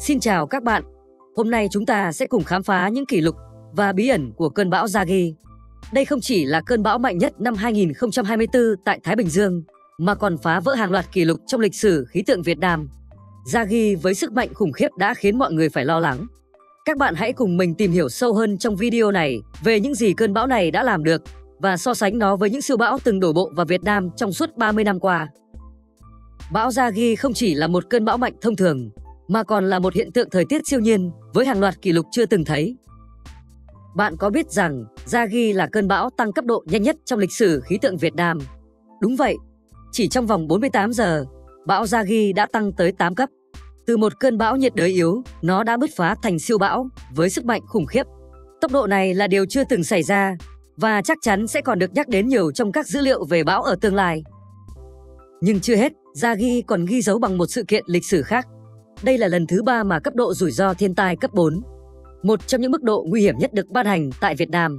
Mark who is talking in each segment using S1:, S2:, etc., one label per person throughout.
S1: Xin chào các bạn. Hôm nay chúng ta sẽ cùng khám phá những kỷ lục và bí ẩn của cơn bão Yagi. Đây không chỉ là cơn bão mạnh nhất năm 2024 tại Thái Bình Dương, mà còn phá vỡ hàng loạt kỷ lục trong lịch sử khí tượng Việt Nam. Yagi với sức mạnh khủng khiếp đã khiến mọi người phải lo lắng. Các bạn hãy cùng mình tìm hiểu sâu hơn trong video này về những gì cơn bão này đã làm được và so sánh nó với những siêu bão từng đổ bộ vào Việt Nam trong suốt 30 năm qua. Bão Yagi không chỉ là một cơn bão mạnh thông thường, mà còn là một hiện tượng thời tiết siêu nhiên với hàng loạt kỷ lục chưa từng thấy. Bạn có biết rằng Yagi là cơn bão tăng cấp độ nhanh nhất trong lịch sử khí tượng Việt Nam? Đúng vậy, chỉ trong vòng 48 giờ, bão Yagi đã tăng tới 8 cấp. Từ một cơn bão nhiệt đới yếu, nó đã bứt phá thành siêu bão với sức mạnh khủng khiếp. Tốc độ này là điều chưa từng xảy ra và chắc chắn sẽ còn được nhắc đến nhiều trong các dữ liệu về bão ở tương lai. Nhưng chưa hết, Yagi còn ghi dấu bằng một sự kiện lịch sử khác. Đây là lần thứ ba mà cấp độ rủi ro thiên tai cấp 4, một trong những mức độ nguy hiểm nhất được ban hành tại Việt Nam.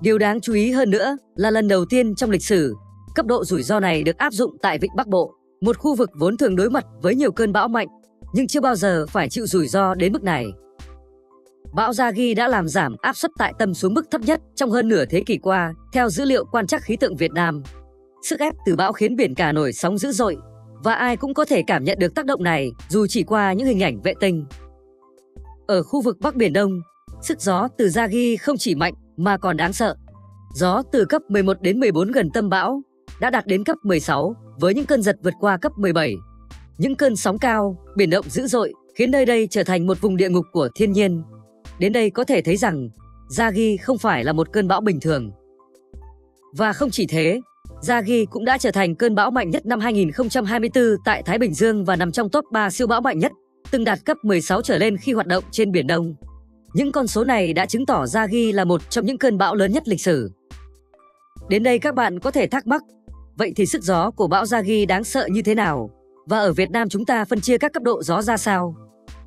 S1: Điều đáng chú ý hơn nữa là lần đầu tiên trong lịch sử, cấp độ rủi ro này được áp dụng tại Vịnh Bắc Bộ, một khu vực vốn thường đối mặt với nhiều cơn bão mạnh, nhưng chưa bao giờ phải chịu rủi ro đến mức này. Bão Yagi đã làm giảm áp suất tại tâm xuống mức thấp nhất trong hơn nửa thế kỷ qua, theo dữ liệu quan trắc khí tượng Việt Nam. Sức ép từ bão khiến biển cả nổi sóng dữ dội, và ai cũng có thể cảm nhận được tác động này dù chỉ qua những hình ảnh vệ tinh. Ở khu vực Bắc Biển Đông, sức gió từ Yagi không chỉ mạnh mà còn đáng sợ. Gió từ cấp 11 đến 14 gần tâm bão đã đạt đến cấp 16 với những cơn giật vượt qua cấp 17. Những cơn sóng cao, biển động dữ dội khiến nơi đây trở thành một vùng địa ngục của thiên nhiên. Đến đây có thể thấy rằng Zagi không phải là một cơn bão bình thường. Và không chỉ thế, Zagi cũng đã trở thành cơn bão mạnh nhất năm 2024 tại Thái Bình Dương và nằm trong top 3 siêu bão mạnh nhất, từng đạt cấp 16 trở lên khi hoạt động trên Biển Đông. Những con số này đã chứng tỏ Zagi là một trong những cơn bão lớn nhất lịch sử. Đến đây các bạn có thể thắc mắc, vậy thì sức gió của bão Zagi đáng sợ như thế nào? Và ở Việt Nam chúng ta phân chia các cấp độ gió ra sao?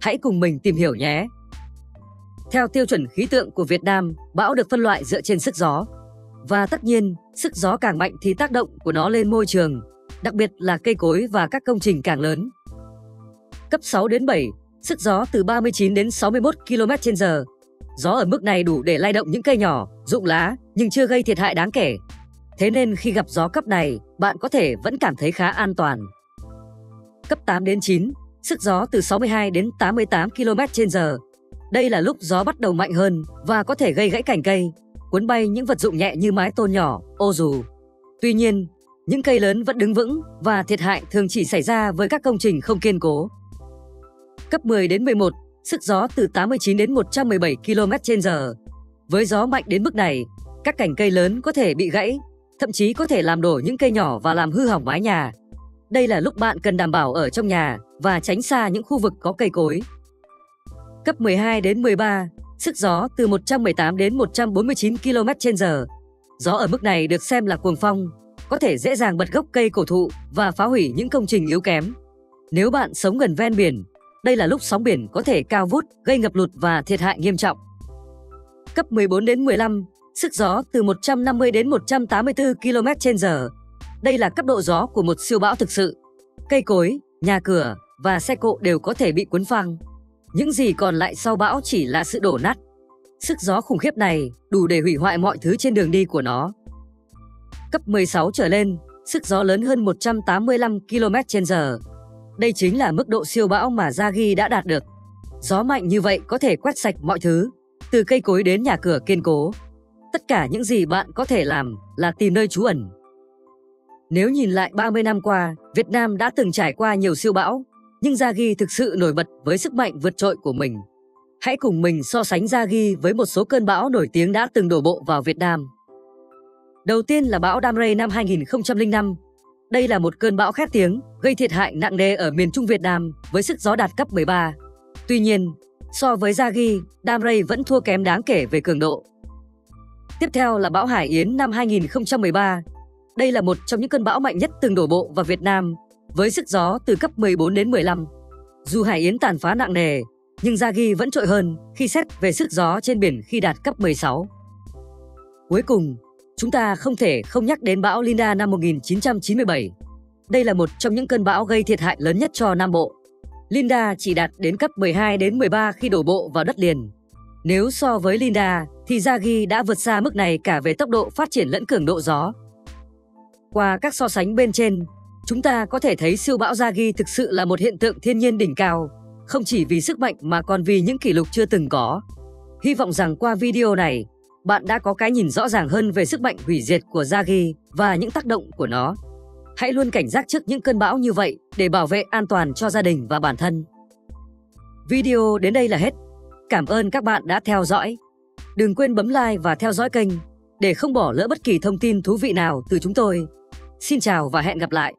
S1: Hãy cùng mình tìm hiểu nhé! Theo tiêu chuẩn khí tượng của Việt Nam, bão được phân loại dựa trên sức gió. Và tất nhiên, sức gió càng mạnh thì tác động của nó lên môi trường, đặc biệt là cây cối và các công trình càng lớn. Cấp 6 đến 7, sức gió từ 39 đến 61 km/h. Gió ở mức này đủ để lay động những cây nhỏ, rụng lá nhưng chưa gây thiệt hại đáng kể. Thế nên khi gặp gió cấp này, bạn có thể vẫn cảm thấy khá an toàn. Cấp 8 đến 9, sức gió từ 62 đến 88 km/h. Đây là lúc gió bắt đầu mạnh hơn và có thể gây gãy cành cây, cuốn bay những vật dụng nhẹ như mái tôn nhỏ, ô dù. Tuy nhiên, những cây lớn vẫn đứng vững và thiệt hại thường chỉ xảy ra với các công trình không kiên cố. Cấp 10 đến 11, sức gió từ 89 đến 117 km/h. Với gió mạnh đến mức này, các cành cây lớn có thể bị gãy, thậm chí có thể làm đổ những cây nhỏ và làm hư hỏng mái nhà. Đây là lúc bạn cần đảm bảo ở trong nhà và tránh xa những khu vực có cây cối. Cấp 12 đến 13, sức gió từ 118 đến 149 km/h. Gió ở mức này được xem là cuồng phong, có thể dễ dàng bật gốc cây cổ thụ và phá hủy những công trình yếu kém. Nếu bạn sống gần ven biển, đây là lúc sóng biển có thể cao vút, gây ngập lụt và thiệt hại nghiêm trọng. Cấp 14 đến 15, sức gió từ 150 đến 184 km/h. Đây là cấp độ gió của một siêu bão thực sự. Cây cối, nhà cửa và xe cộ đều có thể bị cuốn phăng. Những gì còn lại sau bão chỉ là sự đổ nát. Sức gió khủng khiếp này đủ để hủy hoại mọi thứ trên đường đi của nó. Cấp 16 trở lên, sức gió lớn hơn 185 km/h. Đây chính là mức độ siêu bão mà Yagi đã đạt được. Gió mạnh như vậy có thể quét sạch mọi thứ, từ cây cối đến nhà cửa kiên cố. Tất cả những gì bạn có thể làm là tìm nơi trú ẩn. Nếu nhìn lại 30 năm qua, Việt Nam đã từng trải qua nhiều siêu bão, nhưng Zagi thực sự nổi bật với sức mạnh vượt trội của mình. Hãy cùng mình so sánh Zagi với một số cơn bão nổi tiếng đã từng đổ bộ vào Việt Nam. Đầu tiên là bão Damrey năm 2005. Đây là một cơn bão khét tiếng, gây thiệt hại nặng nề ở miền Trung Việt Nam với sức gió đạt cấp 13. Tuy nhiên, so với Zagi, Damrey vẫn thua kém đáng kể về cường độ. Tiếp theo là bão Hải Yến năm 2013. Đây là một trong những cơn bão mạnh nhất từng đổ bộ vào Việt Nam với sức gió từ cấp 14 đến 15. Dù Hải Yến tàn phá nặng nề, nhưng Yagi vẫn trội hơn khi xét về sức gió trên biển khi đạt cấp 16. Cuối cùng, chúng ta không thể không nhắc đến bão Linda năm 1997. Đây là một trong những cơn bão gây thiệt hại lớn nhất cho Nam Bộ. Linda chỉ đạt đến cấp 12 đến 13 khi đổ bộ vào đất liền. Nếu so với Linda thì Yagi đã vượt xa mức này cả về tốc độ phát triển lẫn cường độ gió. Qua các so sánh bên trên, chúng ta có thể thấy siêu bão Yagi thực sự là một hiện tượng thiên nhiên đỉnh cao, không chỉ vì sức mạnh mà còn vì những kỷ lục chưa từng có. Hy vọng rằng qua video này, bạn đã có cái nhìn rõ ràng hơn về sức mạnh hủy diệt của Yagi và những tác động của nó. Hãy luôn cảnh giác trước những cơn bão như vậy để bảo vệ an toàn cho gia đình và bản thân. Video đến đây là hết. Cảm ơn các bạn đã theo dõi. Đừng quên bấm like và theo dõi kênh để không bỏ lỡ bất kỳ thông tin thú vị nào từ chúng tôi. Xin chào và hẹn gặp lại.